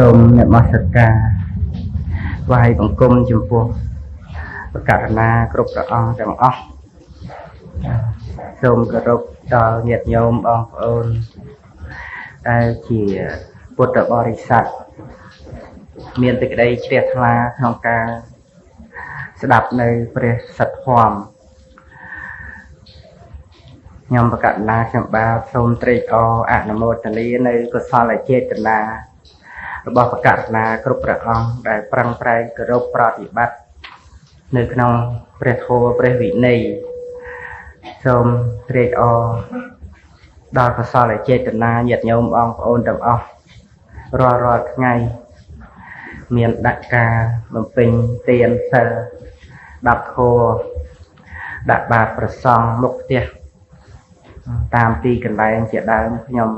សូមនមស្ការថ្វាយបង្គំចំពោះប្រកាសណាគ្រប់ព្រះអង្គទាំងអស់សូមគោរពដល់ញាតិញោមបងប្អូនដែលជាពុទ្ធបរិស័ទមានសេចក្តីជ្រះថ្លាក្នុងការស្ដាប់នៅព្រះសត្យធម៌ខ្ញុំប្រកាសណាខ្ញុំបាទសូមត្រេកអរអនុមោទនានៅកុសលចេតនា របស់បកករណាគ្រប់ព្រះអង្គដែលប្រឹងប្រែងគោរពប្រតិបត្តិនៅក្នុងព្រះធម៌ព្រះវិន័យសូមត្រេកអរដល់កុសលចេតនាញាតិញោមបងប្អូនទាំងអស់រាល់រាល់ថ្ងៃមានដាក់ការបំពេញទានសិលដាប់ធម៌ដាក់បាតប្រសង់មុខផ្ទះតាមទីកន្លែងជាដើមខ្ញុំ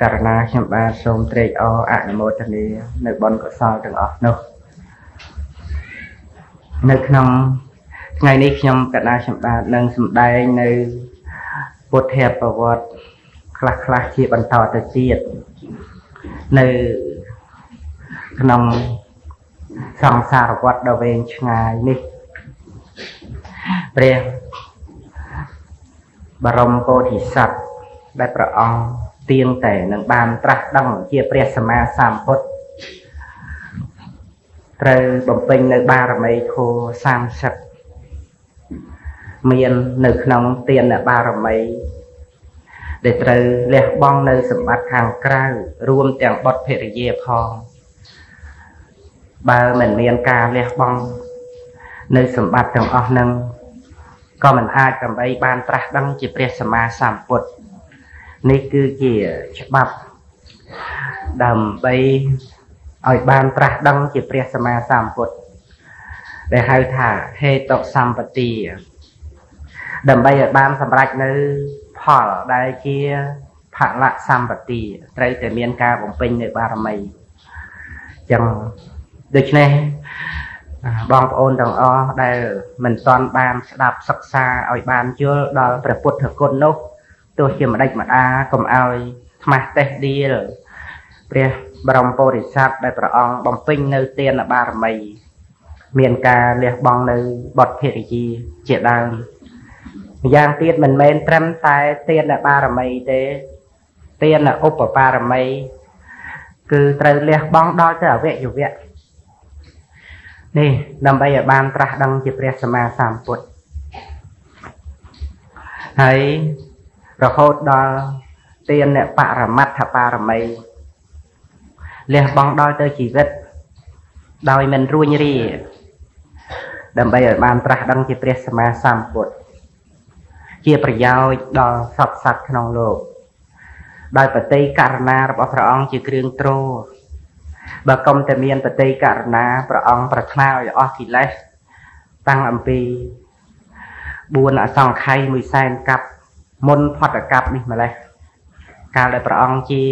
ករណាខ្ញុំបាទសូមត្រេកអរអនុមោទនានៅបុណ្យកុសលទាំងអស់នោះនៅក្នុងថ្ងៃនេះខ្ញុំកណាខ្ញុំបាទនឹងសម្ដែងនៅពុទ្ធប្រវត្តិខ្លះខ្លះជាបន្តទៅទៀតនៅក្នុងសង្សារវត្តដ៏វែងឆ្ងាយនេះព្រះបរមពោធិសត្វដែលព្រះអង្គ ទៀងតែនឹងបានត្រាស់ដឹងជាព្រះសម្មាសម្ពុទ្ធត្រូវបំពេញនៅបារមីធម៌30មាននៅក្នុងទានបារមីដែលត្រូវលះបង់នៅសម្បត្តិខាងក្រៅរួមទាំងបុត្រភរិយាផងបើមិនមានការលះបង់នៅសម្បត្តិទាំងអស់នឹងក៏មិនអាចដើម្បីបានត្រាស់ដឹងជាព្រះសម្មាសម្ពុទ្ធ នេះគឺជាច្បាប់ដើម្បីឲ្យបានត្រាស់ដឹងជាព្រះសម្មាសម្ពុទ្ធដែលហៅថាហេតុសម្បទាដើម្បីឲ្យបានសម្រេចនៅផលដែលជាផលៈសម្បទាត្រូវតែមានការបំពេញនៅបារមីអញ្ចឹងដូច្នេះបងប្អូនទាំងអស់ដែលមិនទាន់បានស្ដាប់សិក្សាឲ្យបានយល់ដល់ព្រះពុទ្ធគុណនោះ ទោះជាម្ដេចម្ដាកុំឲ្យខ្មាស់តេះដៀលព្រះបរមពុរិស័ទដែលព្រះអង្គបំពេញនៅទានបារមី មានការលះបង់នៅបទភរិយាជាដើមម្យ៉ាងទៀតមិនមែនត្រឹមតែទានបារមីទេទានឧបបារមី គឺត្រូវលះបង់ដល់ទៅអវយវៈនេះដើម្បីឲ្យបានត្រាស់ដឹងជាព្រះសម្មាសម្ពុទ្ធហើយ រហូតដល់ទានបរមត្ថបារមីលះបង់ដល់ទៅជីវិត ដោយមិនរួញរាដើម្បីឲ្យបានត្រាស់ដឹងជាព្រះសម្មាសម្ពុទ្ធជាប្រយោជន៍ដល់សពសត្វក្នុងលោក ដោយបតីករណារបស់ព្រះអង្គជាគ្រឿងទ្របើកុំតែមានបតីករណាព្រះអង្គប្រាថ្នាឲ្យអស់កិលេសតាំងអំពី4អសង្ខ័យមួយសែនកັບ មុនផតកັບនេះម្លេះកាលដែលព្រះអង្គជា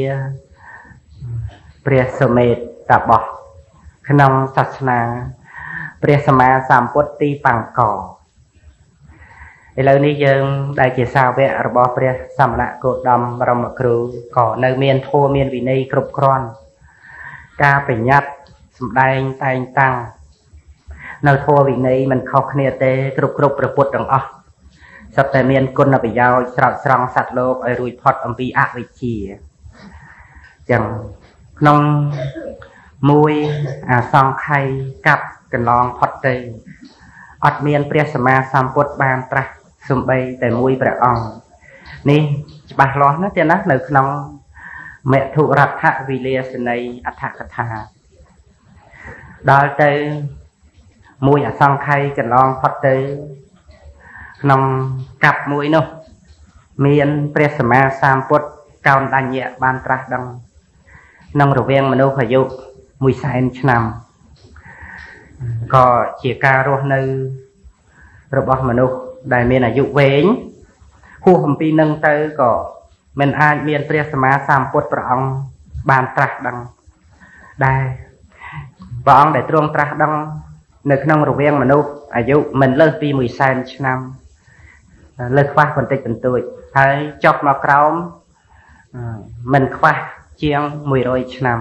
ព្រះសមេតតាបោះក្នុងសាសនាព្រះសម្មាសម្ពុទ្ធទីបង្កឥឡូវនេះយើងដែលជាសាវករបស់ព្រះសមណគោតមបរមគ្រូក៏នៅមានធម៌មានវិន័យគ្រប់គ្រាន់ការបញ្ញត្តិសម្ដែងតែងតាំងនៅធម៌វិន័យមិនខុសគ្នាទេគ្រប់គ្រប់ព្រះពុទ្ធទាំងអស់ សុទ្ធតែមានគុណប្រយោជន៍ស្រោចស្រង់សត្វលោកឲ្យរួចផុតអំពីអវិជ្ជាចឹងក្នុងមួយអាសង្ខ័យកັບកន្លងផុតទៅអត់មានព្រះសម្មាសម្ពុទ្ធបានត្រាស់សំបីតែមួយព្រះអង្គនេះច្បាស់លាស់ណាស់ទេណានៅក្នុងមធុរដ្ឋវិលាសនីអដ្ឋកថាដល់ទៅមួយអសង្ខ័យកន្លងផុតទៅ ក្នុងកັບមួយនោះ មានព្រះសម្មាសម្ពុទ្ធកោនដញ្ញៈបានត្រាស់ដឹងក្នុងរវាងមនុស្សអាយុ1សែនឆ្នាំក៏ជាការរស់នៅ របស់មនុស្សដែលមានអាយុវែងហួសអំពីនឹងទៅក៏មិនអាចមានព្រះសម្មាសម្ពុទ្ធព្រះអង្គបានត្រាស់ដឹងដែរព្រះអង្គដែលទ្រង់ត្រាស់ដឹង នៅក្នុងរវាងមនុស្សអាយុមិនលើសពី1សែនឆ្នាំ លើខ្វះបន្តិចបន្តួចហើយចុះមកក្រោមមិនខ្វះជាង100ឆ្នាំ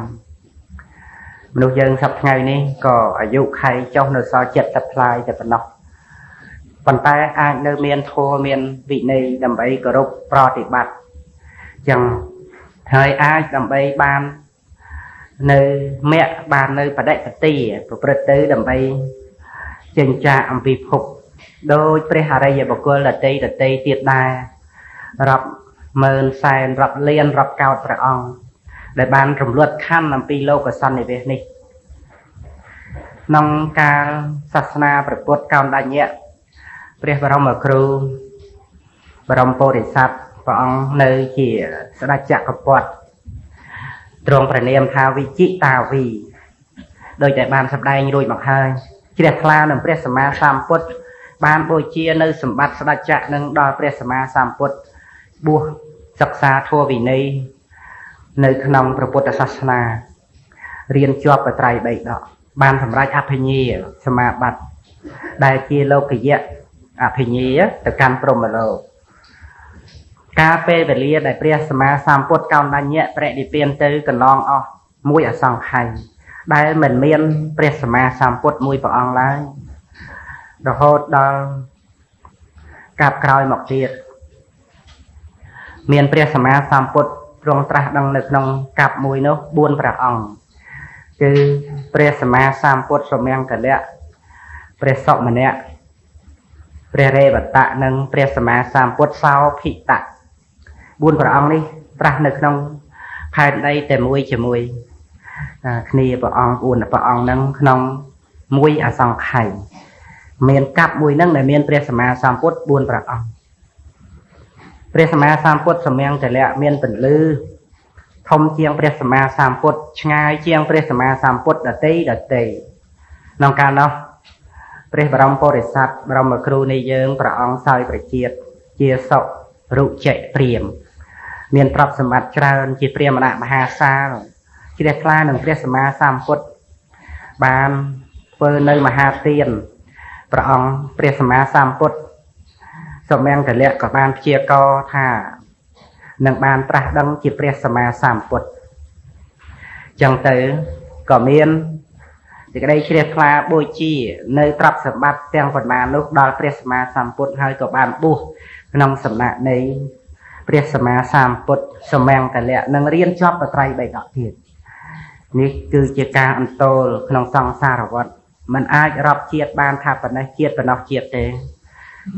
មនុស្សយើងសប្តាហ៍ថ្ងៃនេះក៏អាយុខៃចុះនៅសល់70ផ្លាយតែប៉ុណ្ណោះប៉ុន្តែអាចនៅមានធម៌មានវិន័យដើម្បីគោរពប្រតិបត្តិចឹងហើយអាចដើម្បីបាននៅមគ្គបាននៅបដិបទាប្រព្រឹត្តទៅដើម្បីចិញ្ចាអំពីភព ដោយព្រះអរិយបុគ្គលដតីដតីទៀតដែររាប់ម៉ឺនសែនរាប់លានរាប់កោតព្រះអង្គដែលបានរំលត់ខណ្ឌអំពីលោកសន្និវេសនេះក្នុងកាលសាសនាព្រះពុទ្ធកោណ្ដញ្ញៈព្រះបរមគ្រូបរមពុរិស័ទព្រះអង្គនៅជាស្ដេចចក្រពត្តិទ្រង់ព្រះនាមថាវិជិតាវីដោយតែបានសម្ដែងរួចមកហើយជ្រះថ្លានឹងព្រះសម្មាសម្ពុទ្ធ បានបូជានៅសម្បត្តិស្ដេចចក្រនឹងដល់ព្រះសម្មាសម្ពុទ្ធបួសសិក្សាធម៌វិន័យនៅក្នុងព្រះពុទ្ធសាសនារៀនជាប់បត្រៃបិដកបានសម្រេចអភិញ្ញាសមាបត្តិដែលជាលោកយៈអភិញ្ញាទៅកាន់ព្រហ្មលោកកាលពេលវេលាដែលព្រះសម្មាសម្ពុទ្ធកោណ្ដញ្ញៈប្រតិពានទៅកន្លងអស់មួយអសង្ខ័យដែលមិនមានព្រះសម្មាសម្ពុទ្ធមួយព្រះអង្គឡើយ រហូតដល់កាប់ក្រោយមកទៀតមានព្រះសម្មាសម្ពុទ្ធទ្រង់ត្រាស់ដឹងនៅក្នុងកាប់មួយនោះ4ព្រះអង្គគឺព្រះសម្មាសម្ពុទ្ធសមង្គលៈព្រះសុមនៈព្រះរេវតៈនិងព្រះសម្មាសម្ពុទ្ធសោភិតៈ4ព្រះអង្គនេះត្រាស់នៅក្នុងផែនដីតែមួយជាមួយគ្នាព្រះអង្គ4ព្រះអង្គនឹងក្នុងមួយអសង្ខ័យ មានកាប់មួយនឹងដែលមានព្រះសម្មាសម្ពុទ្ធ4ព្រះអង្គព្រះសម្មាសម្ពុទ្ធសម្យ៉ាងតលៈមានពន្លឺធំជាងព្រះសម្មាសម្ពុទ្ធឆ្ងាយជាងព្រះសម្មាសម្ពុទ្ធដតីដតីក្នុងកាលនោះព្រះបរមពុរិស័ទបរមគ្រូនៃយើងព្រះអង្គសោយប្រជាតជាសុរុជិព្រាម មានទ្រព្យសម្បត្តិច្រើនជាព្រាមណៈមហាសាលជ្រះថ្លានឹងព្រះសម្មាសម្ពុទ្ធបានធ្វើនៅមហាទាន ព្រះអង្គព្រះសម្មាសម្ពុទ្ធសមង្គលៈក៏បានព្យាករថានឹងបានត្រាស់ដឹងជាព្រះសម្មាសម្ពុទ្ធចឹងទៅក៏មានសេចក្តីជ្រះថ្លាបូជានៅទ្រព្យសម្បត្តិទាំងប៉ុន្មាននោះដល់ព្រះសម្មាសម្ពុទ្ធហើយក៏បានបួសក្នុងសំណាក់នៃព្រះសម្មាសម្ពុទ្ធសមង្គលៈនឹងរៀនជាប់បត្រៃបិដកទៀតនេះគឺជាការអន្តោលក្នុងសង្សារវដ្ត มันអាចរាប់ជាតិបានថាប៉ុណ្ណេះជាតិប៉ុណ្ណោះជាតិទេ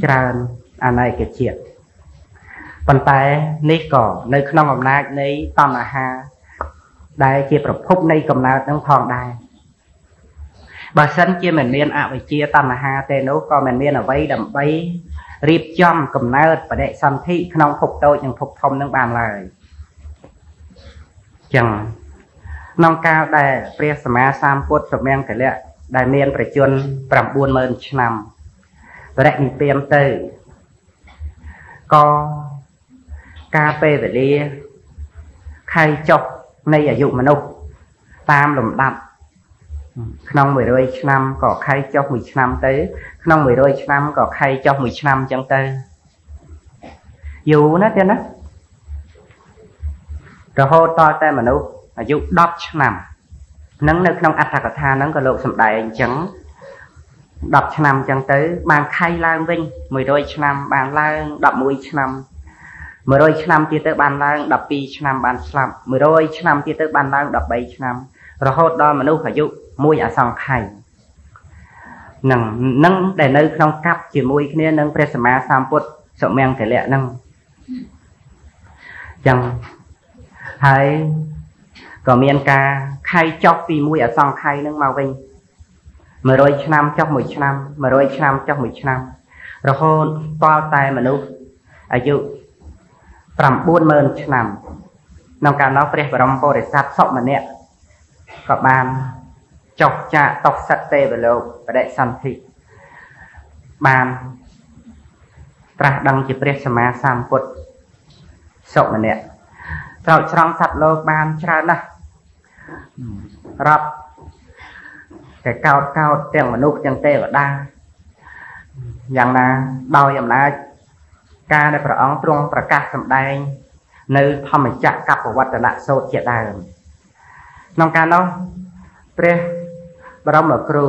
ច្រើនអនេកជាតិប៉ុន្តែនេះក៏នៅក្នុងអំណាចនៃតណ្ហា ដែលជាប្រភពនៃកំណើតនឹងផងដែរបើសិនជាមិនមានអវិជ្ជាតណ្ហាទេនោះក៏មិនមានអ្វីដើម្បីរៀបចំកំណើតបដិសន្ធិក្នុងភពតូចនិងភពធំនឹងបានឡើយចឹងក្នុងកាលដែលព្រះសម្មាសម្ពុទ្ធសមង្គលៈ ដែលមានប្រជជន90000ឆ្នាំបរិនិព្វានទៅក៏ការពេលវេលាខែចុះនៃអាយុមនុស្សតាមលំដាប់ក្នុង100ឆ្នាំក៏ខែចុះ1ឆ្នាំទៅ ក្នុង100ឆ្នាំក៏ខែចុះ1ឆ្នាំអញ្ចឹងទៅយូរណាស់ទៀតណារហូតតតែមនុស្សអាយុ10ឆ្នាំ នឹងនៅក្នុងអត្ថកថាហ្នឹងក៏លោកសំដែងអញ្ចឹង10ឆ្នាំអញ្ចឹងទៅបានខៃឡើងវិញ100ឆ្នាំបានឡើង11ឆ្នាំ100ឆ្នាំទៀតទៅបានឡើង12ឆ្នាំបានស្លាប់100ឆ្នាំទៀតទៅបានឡើង13ឆ្នាំ រហូតដល់មនុស្សអាយុមួយអសង្ខ័យនឹងនឹងដែលនៅក្នុងកັບជាមួយគ្នានឹងព្រះសម្មាសម្ពុទ្ធសមង្គលៈនឹងចឹងហើយ ក៏មានការខៃចុះពីមួយអសង្ខ័យនឹងមកវិញ100ឆ្នាំចុះមួយឆ្នាំ100ឆ្នាំចុះមួយឆ្នាំរហូតដល់តែមនុស្សអាយុ90000ឆ្នាំក្នុងកាលនោះព្រះបរមពុរិស័ទសុម្នាក់ក៏បានចុះចាកតុសិតទេវលោកបដិសន្ធិបានត្រាស់ដឹងជាព្រះសម្មាសម្ពុទ្ធសុម្នាក់ ស្រោចស្រង់សត្វលោកបានច្រើនណាស់រាប់តែកោតកោតទាំងមនុស្សទាំងទេវតាយ៉ាងណាដោយអំណាចការដែលព្រះអង្គទ្រង់ប្រកាសសម្ដែង នៅធម្មចក្រកបវត្តនៈសោតជាដើមក្នុងការនោះព្រះបរមគ្រូ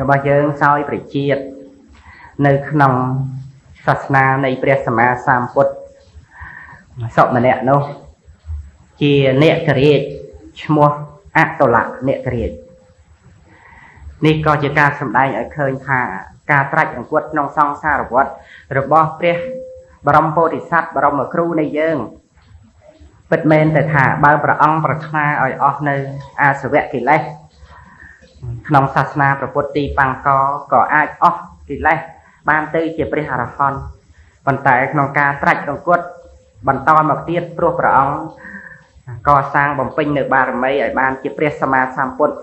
របស់យើងសោយប្រជាតនៅក្នុងសាសនានៃព្រះសម្មាសម្ពុទ្ធ សុម្នាក់នោះជាអ្នកករាជឈ្មោះអតុលៈអ្នកករាជនេះក៏ជាការសម្ដែងឲ្យឃើញថាការត្រាច់អង្គត់ក្នុងសង្សារវដ្តរបស់ព្រះបរមពោធិសត្វបរមគ្រូនៃយើងពិតមែនតែថាបើព្រះអង្គប្រាថ្នាឲ្យអស់នៅអាសវៈកិលេសក្នុងសាសនាព្រះពុទ្ធទីបង្កក៏អាចអស់កិលេសបានទៅជាព្រះអរហន្តប៉ុន្តែក្នុងការត្រាច់អង្គត់ បន្តមកទៀតព្រោះព្រះអង្គកសាងបំពេញនៅបារមីឲ្យបានជាព្រះសម្មាសម្ពុទ្ធ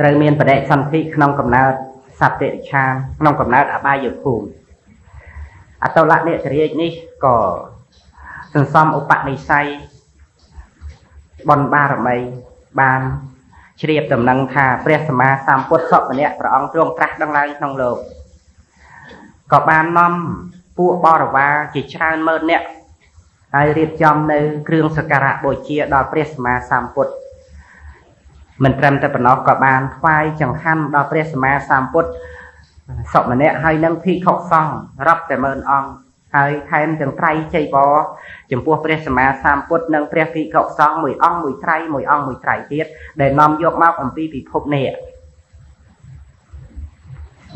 ត្រូវមានបដិសន្ធិក្នុងកំណើតសត្វតិរិឆានក្នុងកំណើតអបាយភូមិអតលៈនិរាជនេះក៏សន្សំឧបនិស្ស័យបនបារមីបានជ្រាបដំណឹងថាព្រះសម្មាសម្ពុទ្ធសពម្នាក់ព្រះអង្គទ្រង់ត្រាស់ដឹងឡើងក្នុងលោកក៏បាននាំ ពួកបរិវារជាច្រើនម៉ឺននាក់ហើយរៀបចំនៅគ្រឿងសក្ការៈបូជាដល់ព្រះសម្មាសម្ពុទ្ធមិនត្រឹមតែប៉ុណ្ណោះក៏បានថ្វាយចង្ហាន់ដល់ព្រះសម្មាសម្ពុទ្ធសពម្នាក់ហើយនឹងភិក្ខុសង្ឃរាប់តែម៉ឺនអង្គហើយថែមទាំងត្រៃចៃបរចំពោះព្រះសម្មាសម្ពុទ្ធនិងព្រះភិក្ខុសង្ឃមួយអង្គមួយត្រៃមួយអង្គមួយត្រៃទៀតដែលនាំយកមកអំពីពិភពនេះ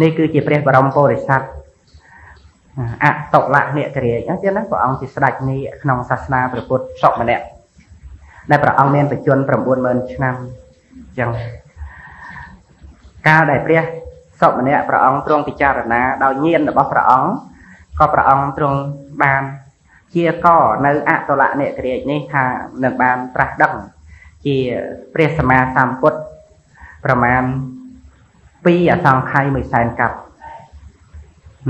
នេះគឺជាព្រះបរមពុរិស័ទ អតុលៈនិករាជអញ្ចឹងណាព្រះអង្គជាស្ដេចនេះក្នុងសាសនាព្រះពុទ្ធសពម្នាក់ដែលព្រះអង្គមានបច្ចុប្បន្ន90000ឆ្នាំអញ្ចឹងកាលដែលព្រះសពម្នាក់ព្រះអង្គទ្រង់ពិចារណាដោយញាណរបស់ព្រះអង្គក៏ព្រះអង្គទ្រង់បានជាកនៅអតុលនិករាជនេះថានឹងបានត្រាស់ដឹងជាព្រះសម្មាសម្ពុទ្ធប្រមាណ2អសង្ខ័យ1សែនកាប់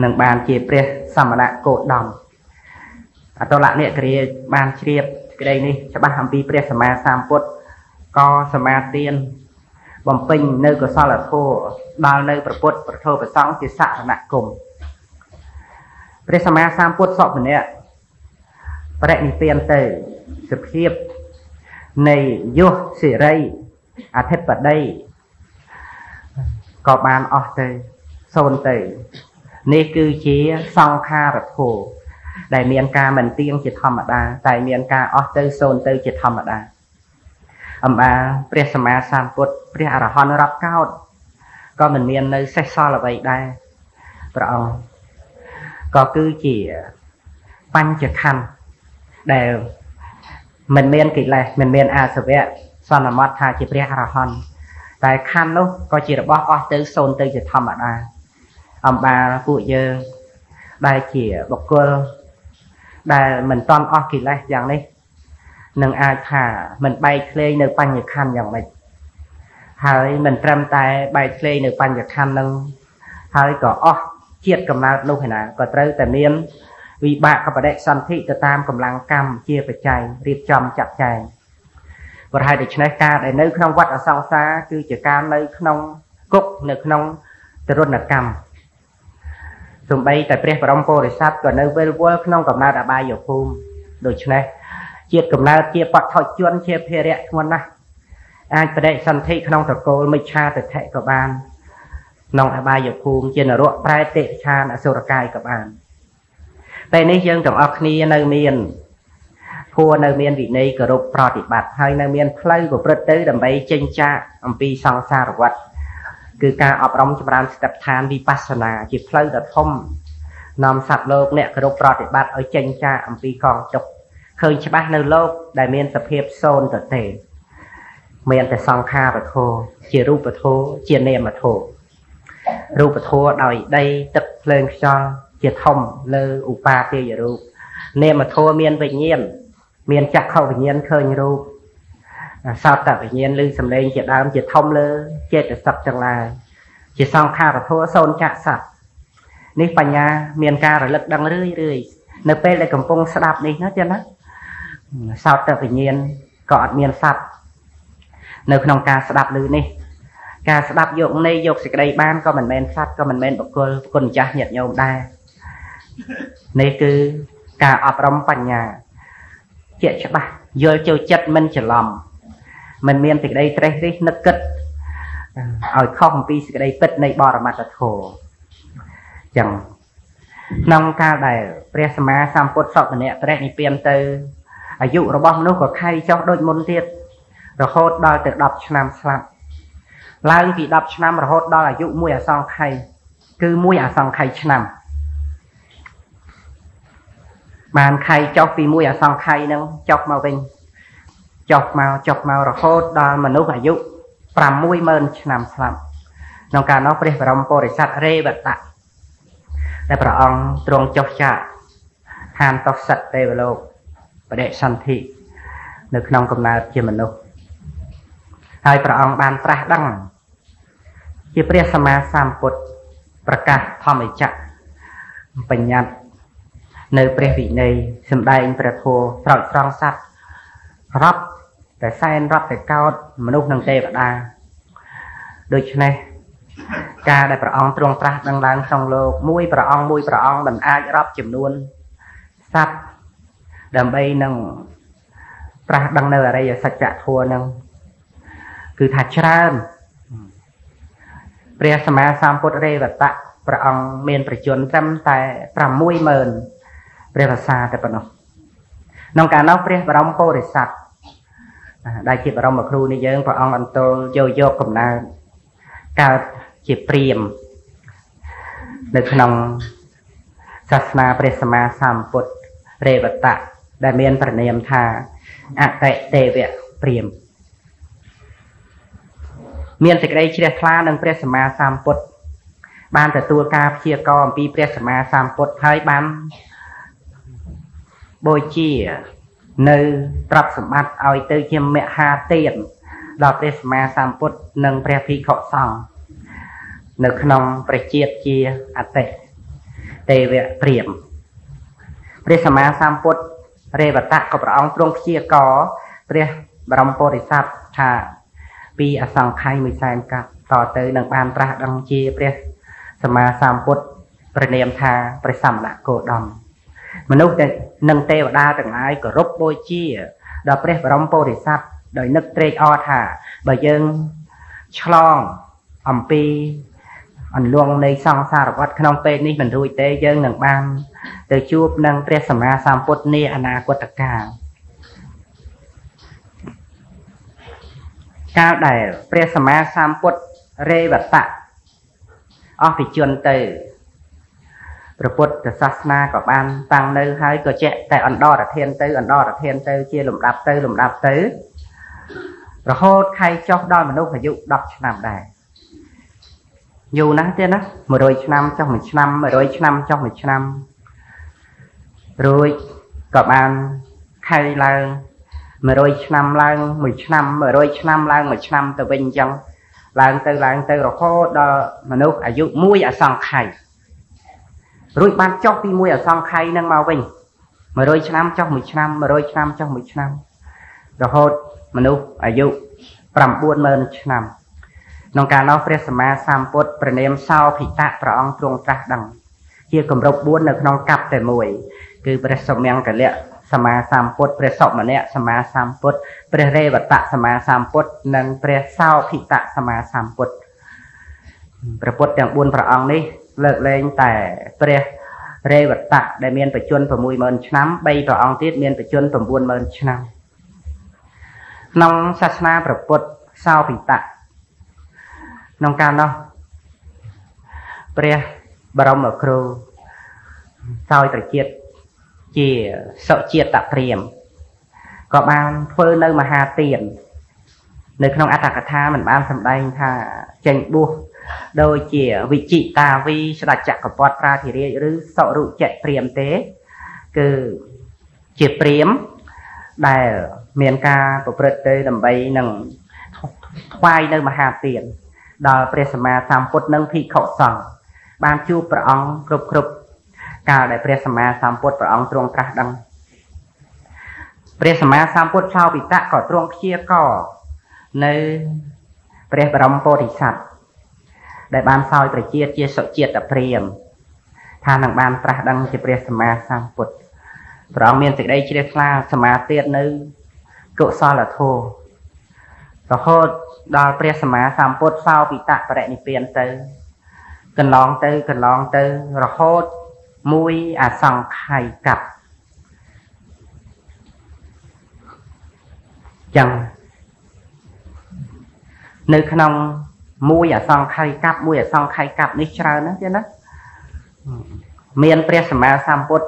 នឹងបានជាព្រះសមណគោតមអតុលនិករាជបានជ្រាបក្តីនេះច្បាស់អំពីព្រះសម្មាសម្ពុទ្ធក៏សមាទានបំពេញនៅកុសលធម៌ដល់នៅប្រពុតប្រធោប្រសង់ជាសរណគមព្រះសម្មាសម្ពុទ្ធសពម្នាក់បរិនិព្វានទៅសភាពនៃយុសសិរីអធិបតីក៏បានអស់ទៅសូន្យទៅ នេះគឺជាសង្ខារធម៌ដែលមានការមិនទៀងជាធម្មតា តែមានការអស់ទៅសូន្យទៅជាធម្មតាអំបាព្រះសម្មាសម្ពុទ្ធព្រះអរហន្តរាប់កោតក៏មិនមាននៅសេះសល់អ្វីដែរព្រះអង្គក៏គឺជាបញ្ចខណ្ឌដែលមិនមានកិលេសមិនមានអាសវៈសន្មត់ថាជាព្រះអរហន្តតែខណ្ឌនោះក៏ជារបស់អស់ទៅសូន្យទៅជាធម្មតា អំបាលពួកយើងដែលជាបុគ្គលដែលមិនតន់អស់កិលេសយ៉ាងនេះនឹងអាចថាមិនបែកធ្លាយនៅបញ្ញខណ្ឌយ៉ាងម៉េចហើយមិនត្រឹមតែបែកធ្លាយនៅបញ្ញខណ្ឌនឹងហើយក៏អស់ជាតិកំណើតនោះឯណាក៏ត្រូវតែមានវិបាកបដិសន្ធិទៅតាមកម្លាំងកម្មជាបច្ច័យរៀបចំចាត់ចែងប្រហែលដូច្នេះការដែលនៅក្នុងវត្តអសង្សារគឺជាការនៅក្នុងគុកនៅក្នុងទរណកម្ម សំបីតែព្រះបរមពុរិស័ទក៏នៅវិលវល់ក្នុងកំណើតអបាយភូមិដូច្នេះជាតិកំណើតជាបឋិជនជាភារៈធ្ងន់ណាស់អាចបដិសន្ធិក្នុងតកូលមិច្ឆាទិដ្ឋិក៏បានក្នុងអបាយភូមិជានរកប្រែតិឆានអសុរកាយក៏បានពេលនេះយើងទាំងអស់គ្នានៅមានធัวនៅមានវិន័យគោរពប្រតិបត្តិហើយនៅមានផ្លូវប្រព្រឹត្តទៅដើម្បីចេញចាកអំពីសង្សារវដ្ត គឺការអប់រំចម្រើនស្តិដ្ឋានវិបស្សនាជាផ្លូវដ៏ធំនាំសត្វលោកអ្នកគោរពប្រតិបត្តិឲ្យចេញចាកអំពីកងទុក្ខឃើញច្បាស់នៅលោកដែលមានសភាពសូន្យទៅទេមានតែសង្ខារធម៌ជារូបធម៌ជានាមធម៌រូបធម៌ដោយដីទឹកភ្លើងខ្យល់ជាធំលើឧបាទេយរូបនាមធម៌មានវិញ្ញាណមានចក្ខុវិញ្ញាណឃើញរូប សោតវិញ្ញាណឬសម្លេងជាដើមជាធំលើចេតសិកទាំងឡាយជាសង្ខារធម៌សូនចក្ស័ព្ទនេះបញ្ញាមានការរលឹកដឹងរឿយរឿយនៅពេលដែលកំពុងស្ដាប់នេះណាចឹងណាសោតវិញ្ញាណក៏អត់មានសត្វនៅក្នុងការស្ដាប់ឮនេះការស្ដាប់យកនៃយកសេចក្តីបានក៏មិនមែនសត្វក៏មិនមែនបុគ្គលគុណម្ចាស់ញាតិញោមដែរនេះគឺការអប់រំបញ្ញាជាក់ច្បាស់យល់ចូលចិត្តមិនច្រឡំ មិនមានសេចក្តីត្រេះរិះនឹកគិតឲ្យខុសអំពីសេចក្តីពិតនៃបរមត្តធម៌ចឹងក្នុងកាលដែលព្រះសម្មាសម្ពុទ្ធសពម្នាក់ព្រះនិព្វានទៅអាយុរបស់មនុស្សក៏ខៃចុះដូចមុនទៀតរហូតដល់ទៅ10ឆ្នាំស្លាប់ឡើងពី10ឆ្នាំរហូតដល់អាយុមួយអសង្ខ័យគឺមួយអសង្ខ័យឆ្នាំបានខៃចុះពីមួយអសង្ខ័យហ្នឹងចុះមកវិញ ចុះមកចុះមករហូតដល់មនុស្សអាយុ60000ឆ្នាំស្លាប់ក្នុងកាលនោះព្រះបរមពុរិស័ទរេវតៈដែលព្រះអង្គទ្រង់ចុះចាកឋានតុសិតទេវលោកបដិសន្ធិនៅក្នុងកំណើតជាមនុស្សហើយព្រះអង្គបានត្រាស់ដឹងជាព្រះសម្មាសម្ពុទ្ធប្រកាសធម្មចក្របញ្ញត្តិនៅព្រះវិន័យសម្ដែងព្រះធម៌ស្រោចស្រង់សัตว์រាប់ តែសែនរាប់តែកោតមនុស្សនិងទេវតាដូច្នេះការដែលព្រះអង្គទ្រង់ត្រាស់ដឹងឡើងក្នុងលោកមួយព្រះអង្គមួយព្រះអង្គមិនអាចរាប់ចំនួនសត្វដើម្បីនឹងត្រាស់ដឹងនៅអរិយសច្ចធម៌នឹងគឺថាច្រើនព្រះសម្មាសម្ពុទ្ធរេវតៈព្រះអង្គមានប្រជជនត្រឹមតែ60000ព្រះភាសាតែប៉ុណ្ណោះក្នុងកាលនោះព្រះបរមពុរិស័ទ ដែលជាបរមគ្រូនេះយើងព្រះអង្គអន្តលយកយកកំណើតកើតជាព្រាមនៅក្នុងសាសនាព្រះសម្មាសម្ពុទ្ធរេវតៈដែលមានប្រណិមថាអតិទេវៈព្រាមមានសេចក្តីជ្រះថ្លានឹងព្រះសម្មាសម្ពុទ្ធបានទទួលការព្យាករអំពីព្រះសម្មាសម្ពុទ្ធហើយបានបូជា នៅទ្រព្យសម្បត្តិឲ្យទៅជាមហាទានដល់ព្រះសម្មាសម្ពុទ្ធនិងព្រះភិក្ខុសង្ឃនៅក្នុងព្រះជាតិជាអតិទេវៈព្រាមព្រះសម្មាសម្ពុទ្ធរេវតៈក៏ព្រះអង្គទ្រង់ព្យាករព្រះបរមពុរិស័ទថាពីអសង្ខ័យមួយសែនកាប់តទៅនឹងបានត្រាស់ដឹងជាព្រះសម្មាសម្ពុទ្ធព្រះនាមថាព្រះសម្មាគោដម មនុស្សនិងទេវតាទាំងឡាយគោរពបូជាដល់ព្រះបរមពុរិស័ទដោយនឹកត្រេកអរថាបើយើងឆ្លងអំពីអន្លង់នៃសង្សារវដ្តក្នុងពេលនេះមិនរួចទេយើងនឹងបានទៅជួបនឹងព្រះសម្មាសម្ពុទ្ធនាអនាគតកាលកាលដែលព្រះសម្មាសម្ពុទ្ធរេវតៈអស់ពីជនទៅ ព្រះពុទ្ធសាសនាក៏បានតាំងនៅហើយក៏ចេះតែអន្តរធានទៅអន្តរធានទៅជាលំដាប់ទៅលំដាប់ទៅរហូតខៃចុះដល់មនុស្សអាយុ10ឆ្នាំដែរយូរណាស់ទៀតណា100ឆ្នាំចុះមួយឆ្នាំ100ឆ្នាំចុះមួយឆ្នាំរួចក៏បានខៃឡើង100ឆ្នាំឡើងមួយឆ្នាំ100ឆ្នាំឡើងមួយឆ្នាំទៅវិញអញ្ចឹងឡើងទៅឡើងទៅរហូតដល់មនុស្សអាយុ1អសង្ខ័យ រួចបានចុះពី1អសង្ខ័យនឹងមកវិញ100ឆ្នាំចុះមួយឆ្នាំ100ឆ្នាំចុះមួយឆ្នាំរហូតមនុស្សអាយុ90000ឆ្នាំក្នុងកាលនោះព្រះសម្មាសម្ពុទ្ធព្រះនាមសោភិតៈព្រះអង្គទ្រង់ត្រាស់ដឹងជាគម្រប់4នៅក្នុងកັບតែមួយគឺព្រះសមង្គលៈសម្មាសម្ពុទ្ធព្រះសុមនៈសម្មាសម្ពុទ្ធព្រះរេវតៈសម្មាសម្ពុទ្ធនិងព្រះសោភិតៈសម្មាសម្ពុទ្ធព្រះពុទ្ធទាំង4ព្រះអង្គនេះ លើកលែងតែព្រះរេវតៈដែលមានបច្ចុប្បន្ន60000ឆ្នាំ3ព្រះអង្គទៀតមានបច្ចុប្បន្ន90000ឆ្នាំក្នុងសាសនាព្រះពុទ្ធសោភិតៈក្នុងកាលនោះព្រះបរមគ្រូសោយត្រជាតិជាសុជាតិព្រាមក៏បានធ្វើនៅមហាទាននៅក្នុងអត្ថកថាមិនបានសម្ដែងថាចេញបួស ដូចជាវិជិតាវីស្ដេចចក្រពតប្រាធិរាជឬសុរុចៈព្រាមទេ គឺជាព្រាមដែល មានការប្រព្រឹត្តទៅដើម្បីនឹងថ្វាយនៅមហាទានដល់ព្រះសម្មាសម្ពុទ្ធនិងភិក្ខុសង្ឃបានជួបព្រះអង្គគ្រប់គ្រប់កាលដែលព្រះសម្មាសម្ពុទ្ធព្រះអង្គទ្រង់ត្រាស់ដឹងព្រះសម្មាសម្ពុទ្ធឆ្លៅពិតៈក៏ទ្រង់ព្យាករនៅព្រះបរមពោធិសត្វ ដែលបានសោយប្រជាជាសុជាតិព្រាមថានឹងបានត្រាស់ដឹងជាព្រះសម្មាសម្ពុទ្ធព្រះអង្គមានសេចក្តីជ្រះថ្លាសមាទិនៅកុសលធម៌រហូតដល់ព្រះសម្មាសម្ពុទ្ធសោពិតបរិនិព្វានទៅកន្លងទៅកន្លងទៅរហូតមួយអសង្ខ័យកັບចឹងនៅក្នុង មួយអសង្ខ័យកាប់មួយអសង្ខ័យកាប់នេះច្រើនណាស់ទៀតណាមានព្រះសម្មាសម្ពុទ្ធ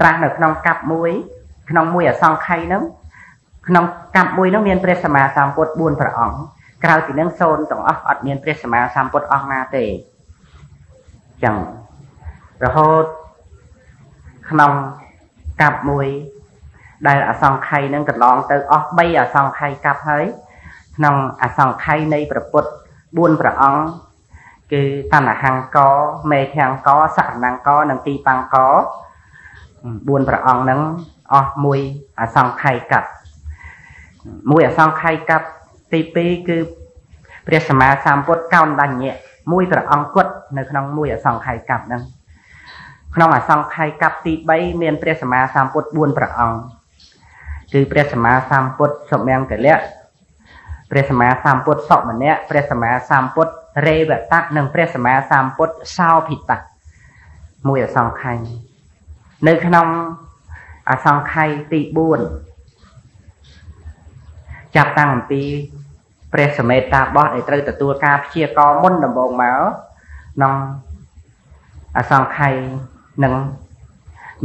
ត្រាស់នៅក្នុងកាប់មួយ ក្នុងមួយអសង្ខ័យហ្នឹងក្នុងកាប់មួយហ្នឹងមានព្រះសម្មាសម្ពុទ្ធ4ព្រះអង្គក្រៅពីនឹងសូនទាំងអស់អត់មានព្រះសម្មាសម្ពុទ្ធអង្គណាទេចឹងរហូតក្នុងកាប់មួយ ដែលអសង្ខ័យនឹងកន្លងទៅអស់3អសង្ខ័យកាប់ហើយក្នុងអសង្ខ័យនៃប្រពុត 4ព្រះអង្គគឺតណ្ហង្កមេខាង្កសរណង្កនិងទីបង្ក4ព្រះអង្គហ្នឹងអស់មួយអសង្ខ័យកាប់មួយអសង្ខ័យកាប់ទី2គឺព្រះសម្មាសម្ពុទ្ធកោណ្ឌញ្ញៈមួយព្រះអង្គគាត់នៅក្នុងមួយអសង្ខ័យកាប់ហ្នឹងក្នុងអសង្ខ័យកាប់ទី3មានព្រះសម្មាសម្ពុទ្ធ4ព្រះអង្គគឺព្រះសម្មាសម្ពុទ្ធសម្មាគលៈ ព្រះសម្មាសម្ពុទ្ធសមណៈព្រះសម្មាសម្ពុទ្ធរេវតៈនិងព្រះសម្មាសម្ពុទ្ធសោភិតៈមួយអសង្ខ័យនៅក្នុងអសង្ខ័យទី4ចាប់តាំងអំពីព្រះសមេតាបោះដែលត្រូវទទួលការព្យាករមុនដំបូងមកក្នុងអសង្ខ័យនឹង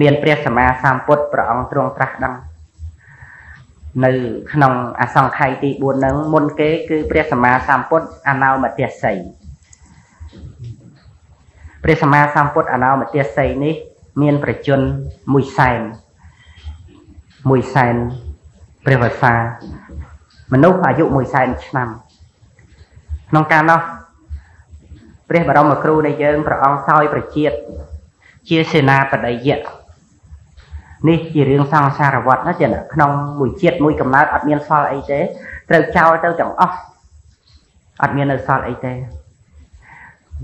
មានព្រះសម្មាសម្ពុទ្ធព្រះអង្គទ្រង់ត្រាស់ដឹង នៅក្នុងអសង្ខ័យទី4ហ្នឹងមុនគេគឺព្រះសម្មាសម្ពុទ្ធអនោមទាស័យព្រះសម្មាសម្ពុទ្ធអនោមទាស័យនេះ មានប្រជជនមួយសែនមួយសែនព្រះវស្សាមនុស្សអាយុមួយសែនឆ្នាំ ក្នុងកាលនោះព្រះបរមគ្រូនៃយើងព្រះអង្គសោយប្រជាតជាសេនាបតីយៈ នេះជារឿងសង្សារវត្តណាចឹងក្នុងមួយជាតិមួយកំណើតអត់មានសល់អីទេត្រូវចោលទៅទាំងអស់អត់មាននៅសល់អីទេ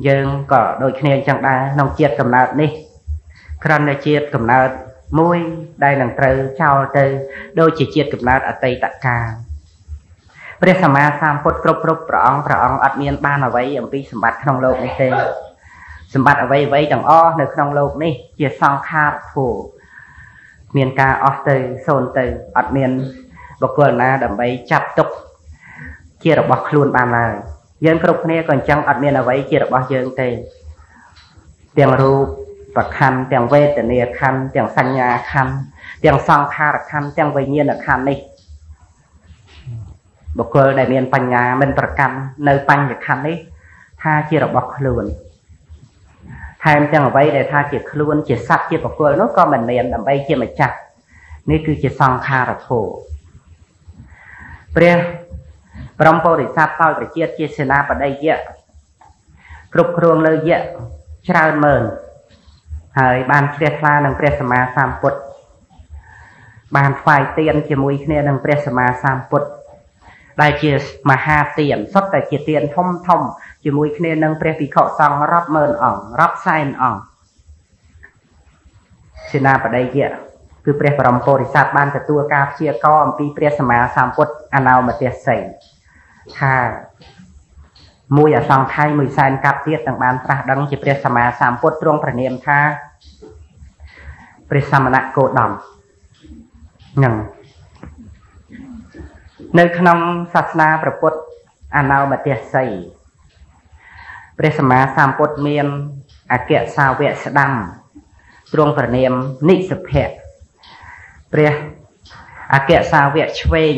យើងក៏ដូចគ្នាអញ្ចឹងដែរក្នុងជាតិកំណើតនេះគ្រាន់តែជាតិកំណើតមួយដែលនឹងត្រូវចោលទៅ ដូចជាជាតិកំណើតអតីតកាលព្រះសម្មាសម្ពុទ្ធគ្រប់គ្រប់ព្រះអង្គព្រះអង្គអត់មានបានអ្វីអំពីសម្បត្តិក្នុងលោកនេះទេសម្បត្តិអ្វីអ្វីទាំងអស់នៅក្នុងលោកនេះជាសង្ខារធម៌ មានការអស់ទៅសូន្យទៅអត់មានបុគ្គលណាដើម្បីចាប់ទុកជារបស់ខ្លួនបានឡើយយើងគ្រប់គ្នាក៏អញ្ចឹងអត់មានអ្វីជារបស់យើងទេទាំងរូបប្រខណ្ឌទាំងវេទនាខណ្ឌទាំងសញ្ញាខណ្ឌទាំងសង្ខារខណ្ឌទាំងវិញ្ញាណខណ្ឌនេះបុគ្គលដែលមានបញ្ញាមិនប្រកាន់នៅបញ្ញខណ្ឌនេះថាជារបស់ខ្លួន ថែមទាំងអ្វីដែលថាជាខ្លួនជាសត្វជាបុគ្គលនោះក៏មិនមានដើម្បីជាម្ចាស់នេះគឺជាសង្ខារធម៌ព្រះព្រមពោធិសត្វសោយប្រជាជាសេនាបតីយៈគ្រប់គ្រងលើយៈច្រើនម៉ឺនហើយបានជ្រះថ្លានឹងព្រះសម្មាសម្ពុទ្ធបានថ្វាយទានជាមួយគ្នានឹងព្រះសម្មាសម្ពុទ្ធ ដែលជាមហាទានសុទ្ធតែជាទានធំធំជាមួយគ្នានឹងព្រះភិក្ខុសង្ឃរាប់ម៉ឺនអង្គរាប់សែនអង្គសេនាបតីយៈគឺព្រះបរមពុរិស័ទបានទទួលការព្យាករអំពីព្រះសម្មាសម្ពុទ្ធអនោមទស្សីថាមួយអសង្ខ័យមួយសែនកាប់ទៀតទាំងបានត្រាស់ដឹងជាព្រះសម្មាសម្ពុទ្ធទ្រង់ប្រណិមថាព្រះសមណគោតមហ្នឹង នៅក្នុងសាសនាព្រះពុទ្ធអនោមទេសីព្រះសម្មាសម្ពុទ្ធមានអគ្គសាវកស្ដាំទ្រង់ប្រណិមនិសភៈព្រះអគ្គសាវកឆ្វេង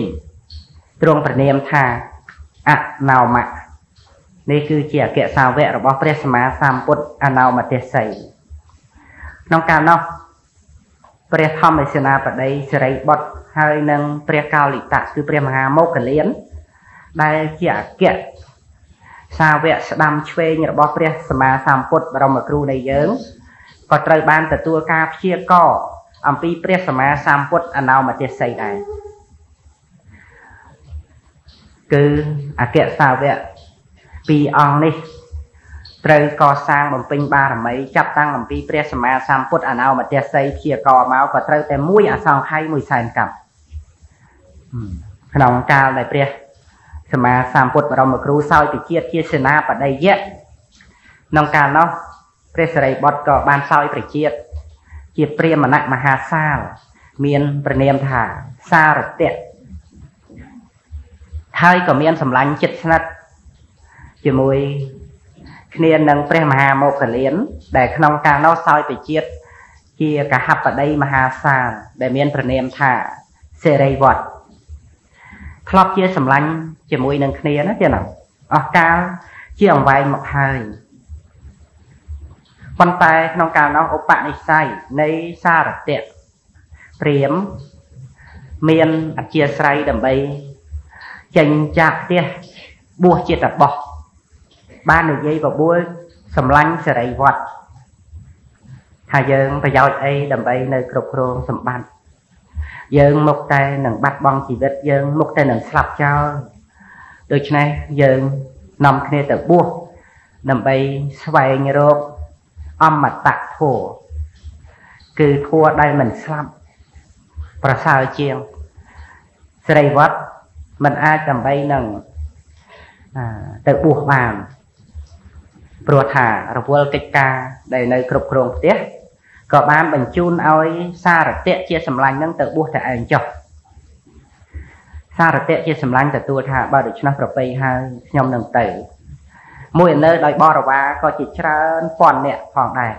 ទ្រង់ប្រណិមថាអណោមៈនេះគឺជាអគ្គសាវករបស់ព្រះសម្មាសម្ពុទ្ធអនោមទេសីក្នុងកាលនោះព្រះធម្មសេនាបតីសិរីបុត្រ ហើយនឹងព្រះកោលិតៈគឺព្រះមហាមោគលាន ដែលជាអគ្គសាវកស្ដាំឆ្វេងរបស់ព្រះសម្មាសម្ពុទ្ធបរមគ្រូនៃយើងក៏ត្រូវបានទទួលការព្យាករអំពីព្រះសម្មាសម្ពុទ្ធអនោមទេសីដែរគឺអគ្គសាវកពីរអង្គនេះ ត្រូវកសាងបំពេញបារមីចាប់តាំងអំពីព្រះសម្មាសម្ពុទ្ធអនោមទេសីព្យាករមកក៏ត្រូវតែមួយអសង្ខ័យមួយសែនកັບក្នុងកាលដែលព្រះសម្មាសម្ពុទ្ធបរមគ្រូសោយពីជាតិជាសេនាបតីយៈក្នុងកាលនោះព្រះសិរីបុត្រក៏បានសោយព្រះជាតិជាព្រាហ្មណៈមហាសាល មានព្រះនាមថាសារតៈហើយក៏មានសម្លាញ់ចិត្តស្និទ្ធជាមួយ គ្នានឹងព្រះមហាមោគលាន ដែលក្នុងកាលនោះសោយព្រះជាតិជាកហបតីមហាសាលដែលមានព្រះនាមថាសេរីវត្តធ្លាប់ជាសម្លាញ់ជាមួយនឹងគ្នាណាទៀតណាអស់កាលជាអង្វែងមកហើយប៉ុន្តែក្នុងកាលនោះឧបនិស្ស័យនៃសារតៈព្រាមមានអធិស្រ័យដើម្បីចេញចាក់ផ្ទះបួសជាតបោះ បាននិយាយបបួលសម្លាញ់សេរីវត្តថាយើងប្រយោជន៍អីដើម្បីនៅគ្រប់គ្រងសម្បត្តិយើងមុខតែនឹងបាត់បង់ជីវិតយើងមុខតែនឹងស្លាប់ចោលដូច្នេះយើងនាំគ្នាទៅបួសដើម្បីស្វែងរកអមតៈធัวគឺធัวដែលមិនស្លាប់ប្រសើរជាងសេរីវត្តមិនអាចដើម្បីនឹងទៅបួសបាន ព្រោះថារវល់កិច្ចការដែលនៅគ្រប់គ្រងផ្ទះក៏បានបញ្ជូនឲ្យសារតៈជាសម្លាញ់នឹងទៅបួសតែឯងចុះសារតៈជាសម្លាញ់ទទួលថាបើដូច្នោះប្របីហើយខ្ញុំនឹងទៅ មួយនៅដោយបរិវារក៏ជាច្រើនពាន់អ្នកផងដែរ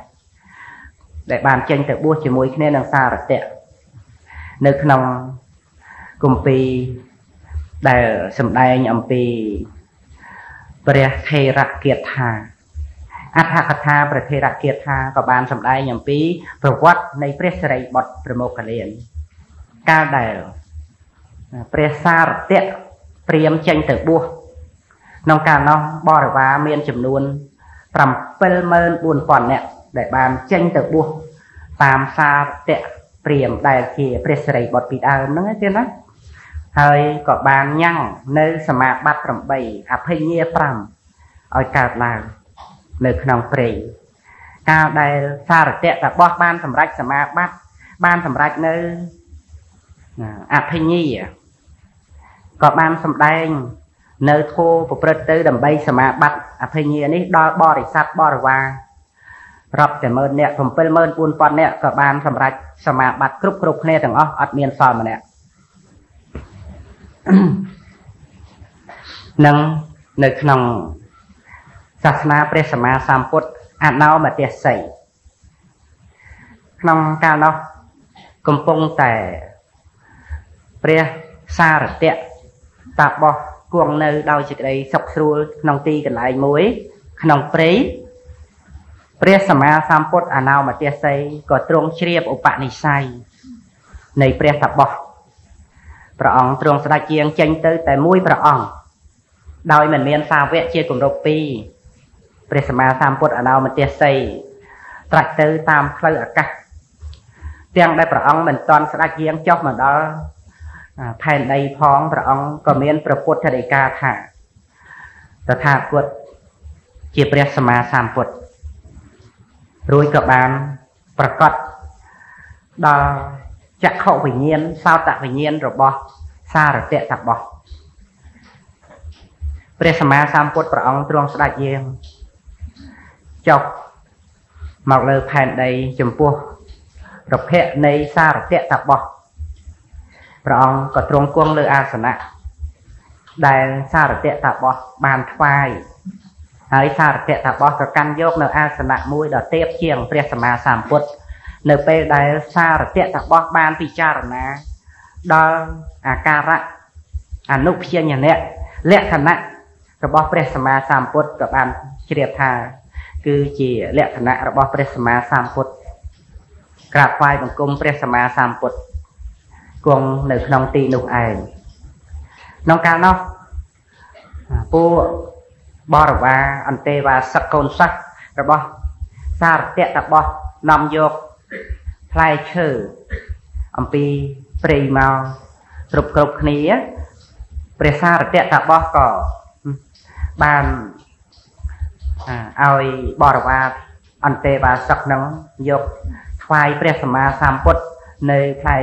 ដែលបានចេញទៅបួសជាមួយគ្នានឹងសារតៈនៅក្នុងគម្ពីរដែលសម្ដែងអំពីព្រះថេរគាថា អដ្ឋកថាព្រះថេរគាថាក៏បានសម្ដែងអំពីប្រវត្តិនៃព្រះសិរីបុត្រប្រមោគលានកាលដែលព្រះសារតៈព្រាមចេញទៅបួសក្នុងកាលនោះបរិវារមានចំនួន74000នាក់ដែលបានចេញទៅបួសតាមសារតៈព្រាមដែលជាព្រះសិរីបុត្រពីដើមហ្នឹងទេណាហើយក៏បានញ៉ាំងនៅសមាបត្តិ8អភិញ្ញា5ឲ្យកើតឡើង នៅក្នុងព្រៃកាលដែលសារតៈតបោះបានសម្រេចសមាបត្តិបានសម្រេចនៅអភិញ្ញាក៏បានសម្ដែង នៅធោប្រព្រឹត្តទៅ ដើម្បីសមាបត្តិអភិញ្ញានេះដល់បរិស័ទបរិវាររាប់តែម៉ឺនអ្នក74000អ្នកក៏បានសម្រេចសមាបត្តិគ្រប់គ្រប់គ្នាទាំងអស់អត់មានសល់ម្នាក់នឹងនៅក្នុង សាសនាព្រះសម្មាសម្ពុទ្ធអនោមទេស័យក្នុងកាលនោះកំពុងតែព្រះសារតៈតាបោះគង់នៅដោយសេចក្តីសុខស្រួលក្នុងទីកន្លែងមួយ ក្នុងព្រៃព្រះសម្មាសម្ពុទ្ធអនោមទេស័យក៏ទ្រង់ជ្រាបឧបនិស្ស័យនៃព្រះតាបោះព្រះអង្គទ្រង់ស្ដេចជាងចេញទៅតែមួយព្រះអង្គដោយមិនមានសាវកជាគម្រប់ពីរ ព្រះសម្មាសម្ពុទ្ធអនោមទេស័យត្រាច់ទៅតាមផ្លូវអាកាសទាំងដែលព្រះអង្គមិនតន់ស្ដេចយាងចុះមកដល់ផែនដីផងព្រះអង្គក៏មានប្រពុទ្ធដីកាថាតថាគតជាព្រះសម្មាសម្ពុទ្ធរួចក៏បានប្រកាសដល់ចក្ខុវិញ្ញាណសោតវិញ្ញាណរបស់សារតៈតបោះព្រះសម្មាសម្ពុទ្ធព្រះអង្គទ្រង់ស្ដេចយាង ចុះមកលើផែនដីចំពោះប្រភពនៃសារតៈតបោះព្រះអង្គក៏ទ្រង់គង់លើអាសនៈដែលសារតៈតបោះបានថ្វាយហើយសារតៈតបោះក៏កាន់យកនៅអាសនៈមួយដ៏ទាបជាងព្រះសម្មាសម្ពុទ្ធនៅពេលដែលសារតៈតបោះបានពិចារណាដល់អាការៈអនុព្យញ្ញៈលក្ខណៈរបស់ព្រះសម្មាសម្ពុទ្ធក៏បានជ្រាបថា គឺជាលក្ខណៈរបស់ព្រះសម្មាសម្ពុទ្ធក្រាបថ្វាយបង្គំព្រះសម្មាសម្ពុទ្ធគង់នៅក្នុងទីនោះឯងក្នុងកាលនោះពួកបរិវារអន្តេវាសកូនសាសរបស់សារតៈតបោះនាំយកផ្លែឈើអំពីព្រៃមកគ្រប់គ្រប់គ្នា ព្រះសារតៈតបោះក៏បាន ឲ្យបរិវារអន្តេវាសកនឹងយកថ្វាយព្រះសម្មាសម្ពុទ្ធនៅផ្លែ